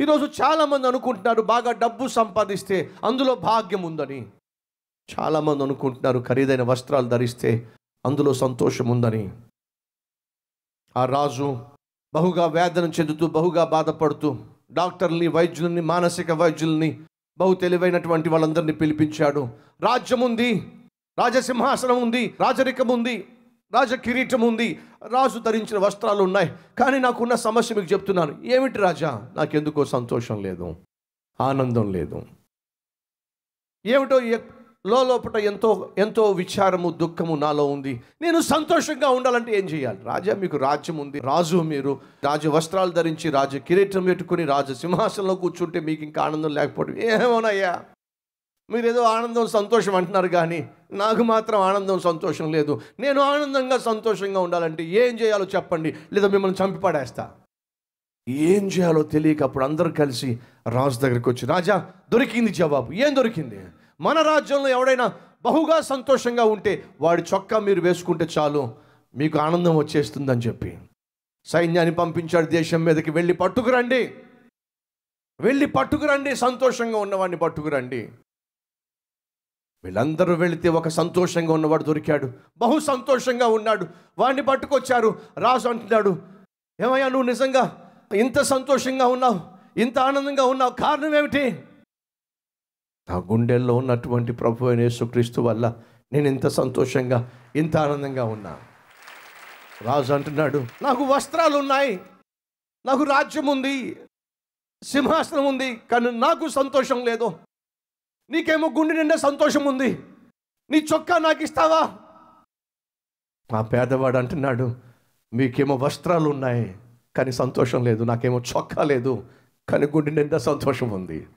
ఈరోజు చాలామంది అనుకుంటున్నారు బాగా డబ్బు సంపాదిస్తే అందులో భాగ్యం ఉందని. చాలామంది అనుకుంటున్నారు ఖరీదైన వస్త్రాలు ధరిస్తే అందులో సంతోషం ఉందని. ఆ రాజు బహుగా వేదన చెందుతూ బహుగా బాధపడుతూ డాక్టర్ని వైద్యుల్ని మానసిక వైద్యుల్ని బహు తెలివైనటువంటి వాళ్ళందరినీ పిలిపించాడు. రాజ్యం ఉంది రాజసింహాసనం ఉంది రాజరికం ఉంది. రాజ కిరీటం ఉంది. రాజు ధరించిన వస్త్రాలు ఉన్నాయి. కానీ నాకున్న సమస్య మీకు చెప్తున్నాను. ఏమిటి రాజా? నాకెందుకో సంతోషం లేదు. ఆనందం లేదు. ఏమిటో ఎ- లోపట ఎంతో ఎంతో విచారము దుఃఖము నాలో ఉంది. నేను సంతోషంగా ఉండాలంటే ఏం చేయాలి? రాజా మీకు రాజ్యం ఉంది. రాజు మీరు రాజు వస్త్రాలు ధరించి రాజు కిరీటం పెట్టుకుని రాజు సింహాసనంలో కూర్చుంటే మీకు ఇంకా ఆనందం లేకపోవడం. ఏమోనయ్యా? మీరు ఏదో ఆనందం సంతోషం అంటున్నారు కానీ నాకు మాత్రం ఆనందం సంతోషం లేదు. నేను ఆనందంగా సంతోషంగా ఉండాలంటే ఏం చేయాలో చెప్పండి లేదా మిమ్మల్ని చంపి పడేస్తా. ఏం చేయాలో తెలియక అప్పుడు అందరూ కలిసి రాజు దగ్గరికి వచ్చి రాజా దొరికింది జవాబు. ఏం దొరికింది? మన రాజ్యంలో ఎవడైనా బహుగా సంతోషంగా ఉంటే వాడి చొక్కా మీరు వేసుకుంటే చాలు మీకు ఆనందం వచ్చేస్తుందని చెప్పి. సైన్యాన్ని పంపించాడు దేశం మీదకి వెళ్ళి పట్టుకురండి. వెళ్ళి పట్టుకురండి సంతోషంగా ఉన్నవాడిని పట్టుకురండి. వీళ్ళందరూ వెళితే ఒక సంతోషంగా ఉన్నవాడు దొరికాడు. బహు సంతోషంగా ఉన్నాడు. వాడిని పట్టుకొచ్చారు. రాజు అంటున్నాడు ఏమయ్యా నువ్వు నిజంగా ఇంత సంతోషంగా ఉన్నావు? ఇంత ఆనందంగా ఉన్నావు? కారణం ఏమిటి? నా గుండెల్లో ఉన్నటువంటి ప్రభు అయిన యేసుక్రీస్తు వల్ల నేను ఇంత సంతోషంగా ఇంత ఆనందంగా ఉన్నా. రాజు అంటున్నాడు నాకు వస్త్రాలు ఉన్నాయి. నాకు రాజ్యం ఉంది. సింహాసనం ఉంది. కానీ నాకు సంతోషం లేదు. నీకేమో గుండె నిండా సంతోషం ఉంది. నీ చొక్కా నాకు ఇస్తావా? ఆ పేదవాడు అంటున్నాడు మీకేమో వస్త్రాలు ఉన్నాయి కానీ సంతోషం లేదు. నాకేమో చొక్కా లేదు కానీ గుండె నిండా సంతోషం ఉంది.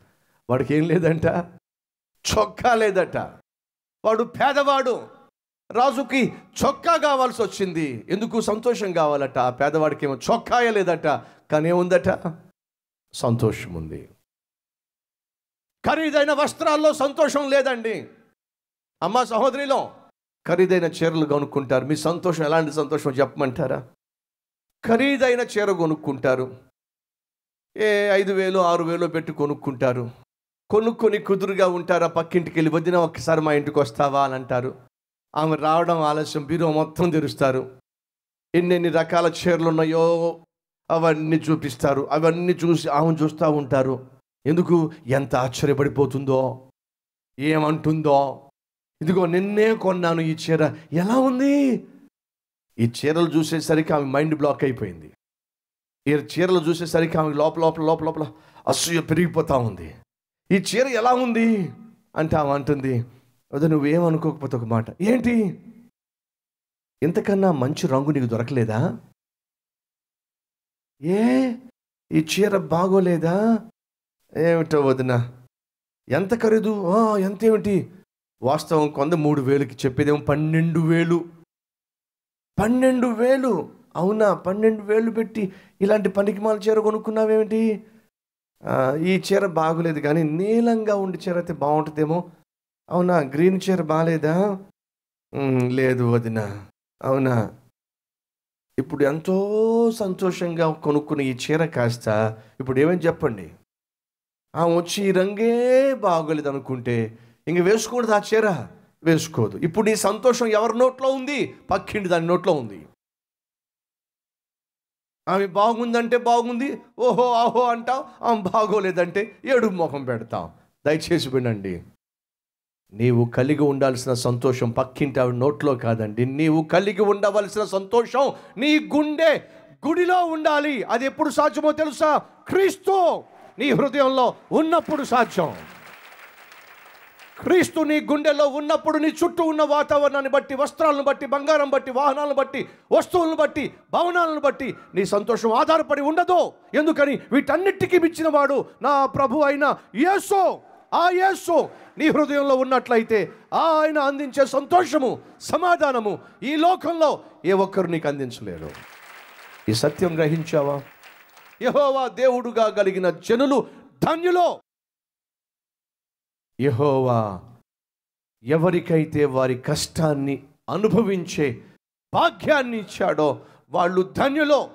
వాడికి ఏం లేదంట? చొక్కా లేదట. వాడు పేదవాడు. రాజుకి చొక్కా కావాల్సి వచ్చింది. ఎందుకు సంతోషం కావాలట? ఆ పేదవాడికి ఏమో చొక్కాయ లేదట కానీ ఏముందట? సంతోషం ఉంది. ఖరీదైన వస్త్రాల్లో సంతోషం లేదండి. అమ్మ సహోదరిలో ఖరీదైన చీరలు కొనుక్కుంటారు. మీ సంతోషం ఎలాంటి సంతోషం చెప్పమంటారా? ఖరీదైన చీర కొనుక్కుంటారు. ఏ ఐదు వేలు ఆరు వేలు పెట్టి కొనుక్కుంటారు. కొనుక్కొని కుదురుగా ఉంటారా? పక్కింటికి వెళ్ళి వదిన ఒక్కసారి మా ఇంటికి వస్తావా అని అంటారు. ఆమె రావడం ఆలస్యం బీరో మొత్తం తెరుస్తారు. ఎన్నెన్ని రకాల చీరలు ఉన్నాయో అవన్నీ చూపిస్తారు. అవన్నీ చూసి ఆమె చూస్తూ ఉంటారు. ఎందుకు ఎంత ఆశ్చర్యపడిపోతుందో? ఏమంటుందో? ఇదిగో నిన్నే కొన్నాను ఈ చీర. ఎలా ఉంది? ఈ చీరలు చూసేసరికి ఆమె మైండ్ బ్లాక్ అయిపోయింది. ఈ చీరలు చూసేసరికి ఆమె లోపల లోపల లోపల లోపల అసూయ పెరిగిపోతూ ఉంది. ఈ చీర ఎలా ఉంది? అంటే ఆమె అంటుంది అదే నువ్వేమనుకోకపోతే ఒక మాట. ఏంటి? ఇంతకన్నా మంచి రంగు నీకు దొరకలేదా? ఏ? ఈ చీర బాగోలేదా? ఏమిటో వదిన? ఎంత ఖరీదు? ఎంత ఎంతేమిటి? వాస్తవం కొంద మూడు వేలుకి చెప్పేదేమో పన్నెండు వేలు. పన్నెండు వేలు? అవునా? పన్నెండు వేలు పెట్టి ఇలాంటి పనికిమాల చీర కొనుక్కున్నావేమిటి? ఈ చీర బాగోలేదు కానీ నీలంగా ఉండి చీర అయితే బాగుంటుందేమో. అవునా? గ్రీన్ చీర బాగాలేదా లేదు వదిన. అవునా? ఇప్పుడు ఎంతో సంతోషంగా కొనుక్కున్న ఈ చీర కాస్త ఇప్పుడు ఏమని చెప్పండి? ఆమె వచ్చి ఈ రంగే బాగోలేదు అనుకుంటే ఇంక వేసుకోకూడదు ఆ చీర. వేసుకోదు. ఇప్పుడు నీ సంతోషం ఎవరి నోట్లో ఉంది? పక్కింటి దాని నోట్లో ఉంది. ఆమె బాగుందంటే బాగుంది. ఓహో ఆహో అంటావు. ఆమె బాగోలేదంటే ఏడు ముఖం పెడతాం దయచేసి వినండి. నీవు కలిగి ఉండాల్సిన సంతోషం పక్కింటి ఆవిడ నోట్లో కాదండి. నీవు కలిగి ఉండవలసిన సంతోషం నీ గుండె గుడిలో ఉండాలి. అది ఎప్పుడు సాధ్యమో తెలుసా? క్రీస్తు! నీ హృదయంలో ఉన్నప్పుడు సాధ్యం. క్రీస్తు నీ గుండెలో ఉన్నప్పుడు నీ చుట్టూ ఉన్న వాతావరణాన్ని బట్టి వస్త్రాలను బట్టి బంగారం బట్టి వాహనాలను బట్టి వస్తువులను బట్టి భవనాలను బట్టి నీ సంతోషం ఆధారపడి ఉండదు. ఎందుకని? వీటన్నిటికీ మించిన వాడు నా ప్రభు అయిన యేసు. ఆ యేసు నీ హృదయంలో ఉన్నట్లయితే ఆ ఆయన అందించే సంతోషము సమాధానము ఈ లోకంలో ఏ ఒక్కరు నీకు అందించలేరు. ఈ సత్యం గ్రహించావా? యహోవా దేవుడుగా కలిగిన జనులు ధన్యులో. యహోవా ఎవరికైతే వారి కష్టాన్ని అనుభవించే భాగ్యాన్ని ఇచ్చాడో వాళ్ళు ధన్యులో.